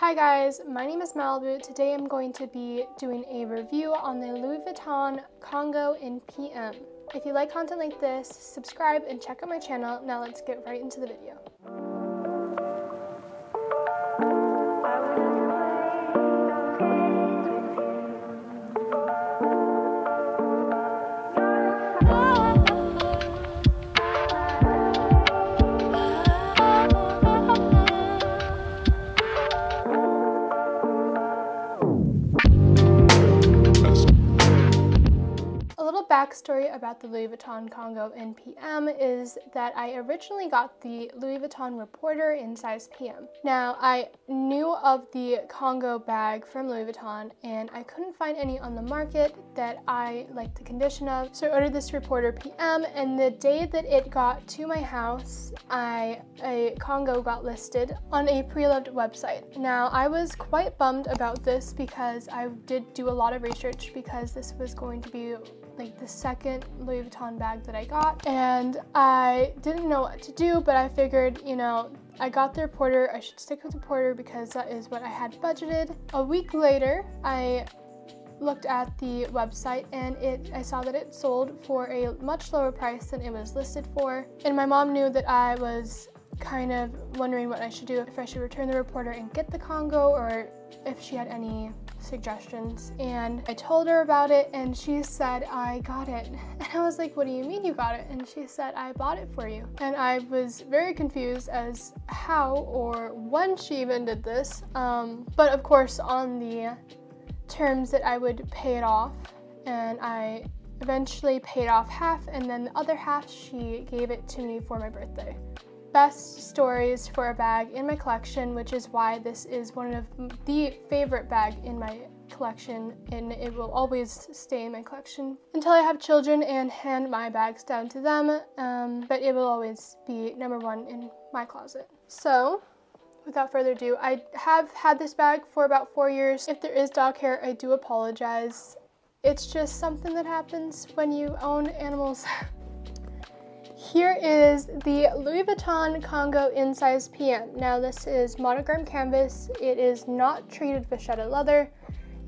Hi guys, my name is Malibu. Today I'm going to be doing a review on the Louis Vuitton Congo in PM. If you like content like this, subscribe and check out my channel. Now let's get right into the video. Backstory about the Louis Vuitton Congo in PM is that I originally got the Louis Vuitton Reporter in size PM. Now, I knew of the Congo bag from Louis Vuitton and I couldn't find any on the market that I liked the condition of, so I ordered this Reporter PM and the day that it got to my house, I a Congo got listed on a pre-loved website. Now, I was quite bummed about this because I did do a lot of research because this was going to be like the second Louis Vuitton bag that I got and I didn't know what to do but I figured you know I got the reporter I should stick with the reporter because that is what I had budgeted. A week later I looked at the website and it I saw that it sold for a much lower price than it was listed for and my mom knew that I was kind of wondering what I should do if I should return the reporter and get the Congo or if she had any suggestions and I told her about it and she said I got it. And I was like what do you mean you got it? And she said I bought it for you. And I was very confused as how or when she even did this um, but of course on the terms that I would pay it off and I eventually paid off half and then the other half she gave it to me for my birthday best stories for a bag in my collection, which is why this is one of the favorite bag in my collection and it will always stay in my collection until I have children and hand my bags down to them, um, but it will always be number one in my closet. So, without further ado, I have had this bag for about four years. If there is dog hair, I do apologize. It's just something that happens when you own animals. Here is the Louis Vuitton Congo in size PM. Now this is monogram canvas. It is not treated with vachetta leather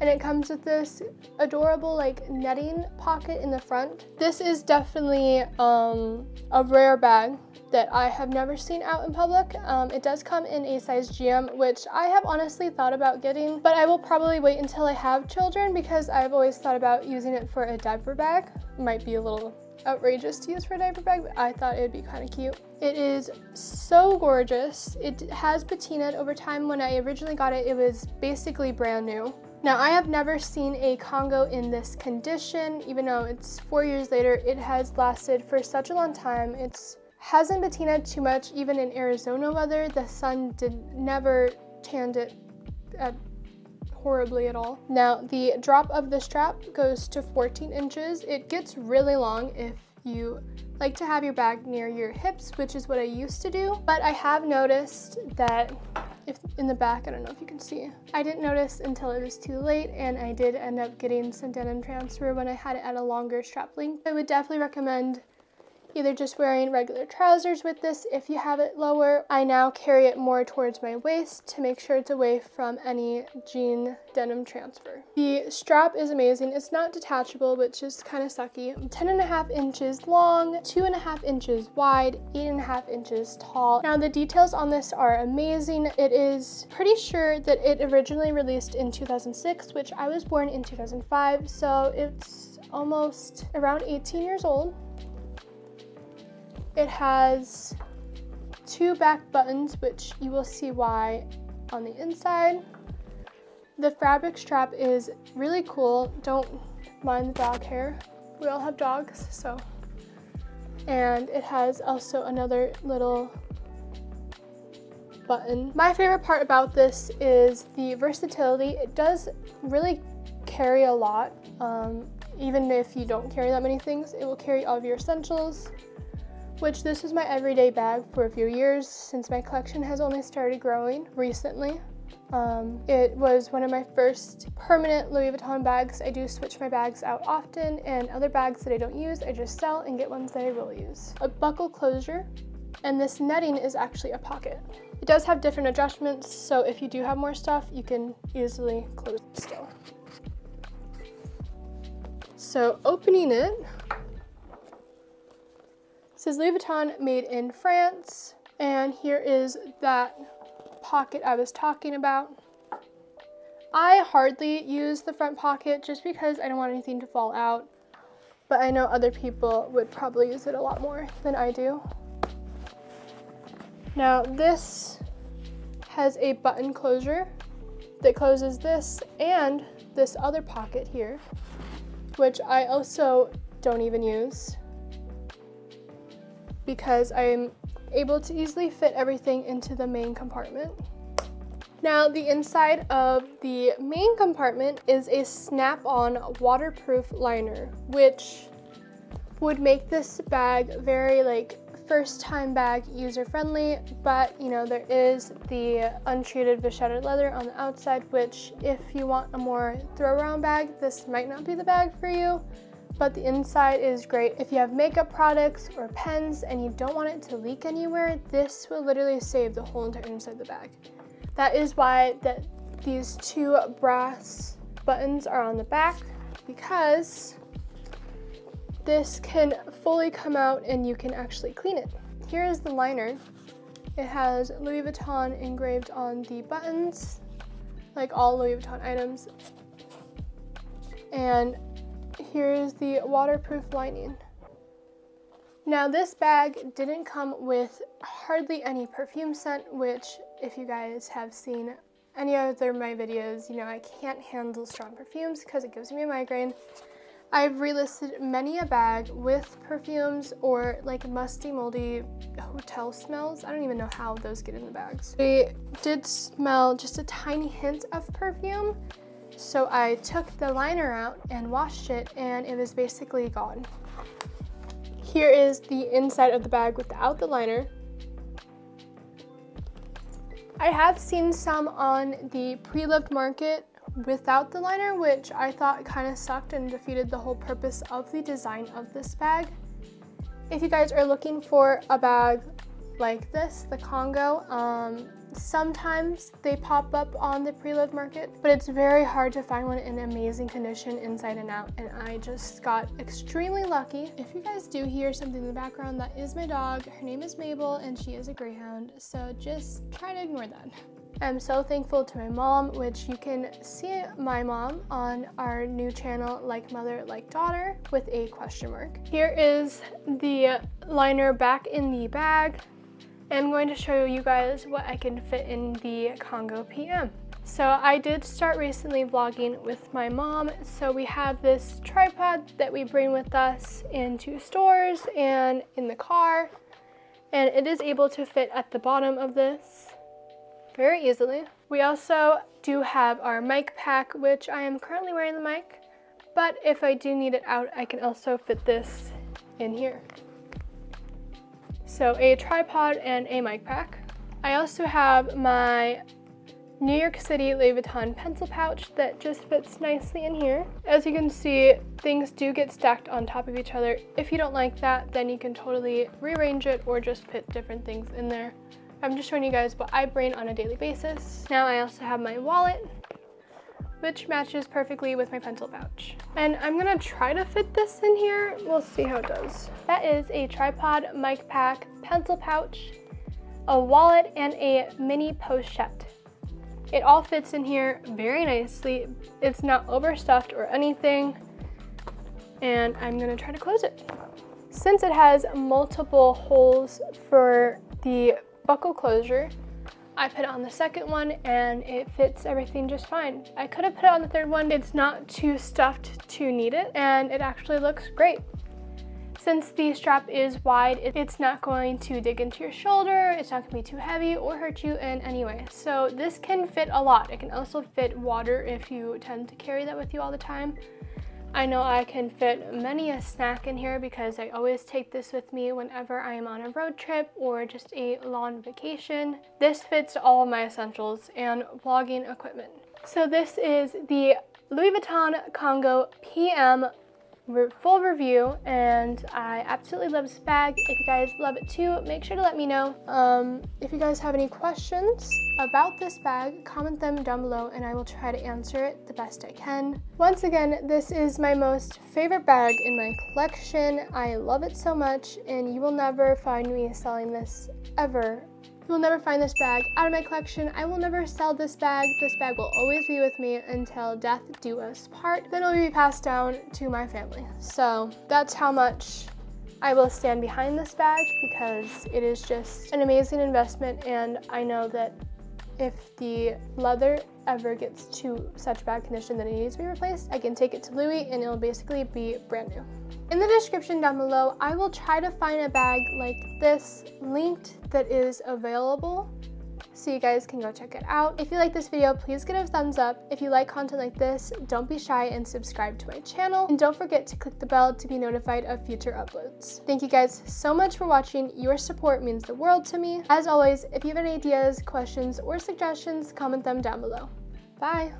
and it comes with this adorable like netting pocket in the front. This is definitely um, a rare bag that I have never seen out in public. Um, it does come in a size GM, which I have honestly thought about getting, but I will probably wait until I have children because I've always thought about using it for a diaper bag. Might be a little outrageous to use for a diaper bag, but I thought it would be kind of cute. It is so gorgeous. It has patinaed over time. When I originally got it, it was basically brand new. Now, I have never seen a Congo in this condition, even though it's four years later, it has lasted for such a long time. It hasn't patinaed too much, even in Arizona weather. The sun did never tanned it at horribly at all. Now the drop of the strap goes to 14 inches. It gets really long if you like to have your bag near your hips, which is what I used to do. But I have noticed that if in the back, I don't know if you can see, I didn't notice until it was too late and I did end up getting some denim transfer when I had it at a longer strap length. I would definitely recommend either just wearing regular trousers with this if you have it lower. I now carry it more towards my waist to make sure it's away from any jean denim transfer. The strap is amazing. It's not detachable, which is kind of sucky. 10 and a half inches long, two and a half inches wide, eight and a half inches tall. Now the details on this are amazing. It is pretty sure that it originally released in 2006, which I was born in 2005, so it's almost around 18 years old. It has two back buttons, which you will see why on the inside. The fabric strap is really cool. Don't mind the dog hair. We all have dogs, so. And it has also another little button. My favorite part about this is the versatility. It does really carry a lot. Um, even if you don't carry that many things, it will carry all of your essentials which this is my everyday bag for a few years since my collection has only started growing recently. Um, it was one of my first permanent Louis Vuitton bags. I do switch my bags out often and other bags that I don't use I just sell and get ones that I will use. A buckle closure and this netting is actually a pocket. It does have different adjustments, so if you do have more stuff, you can easily close it still. So opening it, says Louis Vuitton made in France, and here is that pocket I was talking about. I hardly use the front pocket just because I don't want anything to fall out, but I know other people would probably use it a lot more than I do. Now this has a button closure that closes this and this other pocket here, which I also don't even use because I'm able to easily fit everything into the main compartment. Now the inside of the main compartment is a snap-on waterproof liner, which would make this bag very like first time bag user friendly, but you know, there is the untreated vachetta leather on the outside, which if you want a more throw around bag, this might not be the bag for you, but the inside is great. If you have makeup products or pens and you don't want it to leak anywhere, this will literally save the whole entire inside of the bag. That is why that these two brass buttons are on the back because this can fully come out and you can actually clean it. Here is the liner. It has Louis Vuitton engraved on the buttons, like all Louis Vuitton items. And here's the waterproof lining. Now this bag didn't come with hardly any perfume scent, which if you guys have seen any other my videos, you know I can't handle strong perfumes because it gives me a migraine. I've relisted many a bag with perfumes or like musty, moldy hotel smells. I don't even know how those get in the bags. They did smell just a tiny hint of perfume, so I took the liner out and washed it and it was basically gone. Here is the inside of the bag without the liner. I have seen some on the pre-loved market without the liner, which I thought kind of sucked and defeated the whole purpose of the design of this bag. If you guys are looking for a bag like this, the Congo, um, Sometimes they pop up on the pre-loved market, but it's very hard to find one in amazing condition inside and out, and I just got extremely lucky. If you guys do hear something in the background, that is my dog. Her name is Mabel, and she is a Greyhound, so just try to ignore that. I'm so thankful to my mom, which you can see my mom on our new channel, Like Mother, Like Daughter, with a question mark. Here is the liner back in the bag. I'm going to show you guys what I can fit in the Congo PM. So I did start recently vlogging with my mom. So we have this tripod that we bring with us into stores and in the car. And it is able to fit at the bottom of this very easily. We also do have our mic pack, which I am currently wearing the mic. But if I do need it out, I can also fit this in here. So a tripod and a mic pack. I also have my New York City Louis Vuitton pencil pouch that just fits nicely in here. As you can see, things do get stacked on top of each other. If you don't like that, then you can totally rearrange it or just put different things in there. I'm just showing you guys what I bring on a daily basis. Now I also have my wallet which matches perfectly with my pencil pouch. And I'm gonna try to fit this in here. We'll see how it does. That is a tripod, mic pack, pencil pouch, a wallet, and a mini pochette. It all fits in here very nicely. It's not overstuffed or anything. And I'm gonna try to close it. Since it has multiple holes for the buckle closure, I put it on the second one and it fits everything just fine. I could have put it on the third one. It's not too stuffed to need it and it actually looks great. Since the strap is wide, it's not going to dig into your shoulder, it's not gonna be too heavy or hurt you in any way. So this can fit a lot. It can also fit water if you tend to carry that with you all the time. I know I can fit many a snack in here because I always take this with me whenever I am on a road trip or just a long vacation. This fits all of my essentials and vlogging equipment. So this is the Louis Vuitton Congo PM full review, and I absolutely love this bag. If you guys love it too, make sure to let me know. Um, if you guys have any questions about this bag, comment them down below, and I will try to answer it the best I can. Once again, this is my most favorite bag in my collection. I love it so much, and you will never find me selling this ever you will never find this bag out of my collection. I will never sell this bag. This bag will always be with me until death do us part. Then it will be passed down to my family. So that's how much I will stand behind this bag because it is just an amazing investment and I know that if the leather ever gets to such bad condition that it needs to be replaced, I can take it to Louis and it'll basically be brand new. In the description down below, I will try to find a bag like this linked that is available so you guys can go check it out. If you like this video, please give it a thumbs up. If you like content like this, don't be shy and subscribe to my channel. And don't forget to click the bell to be notified of future uploads. Thank you guys so much for watching. Your support means the world to me. As always, if you have any ideas, questions, or suggestions, comment them down below. Bye!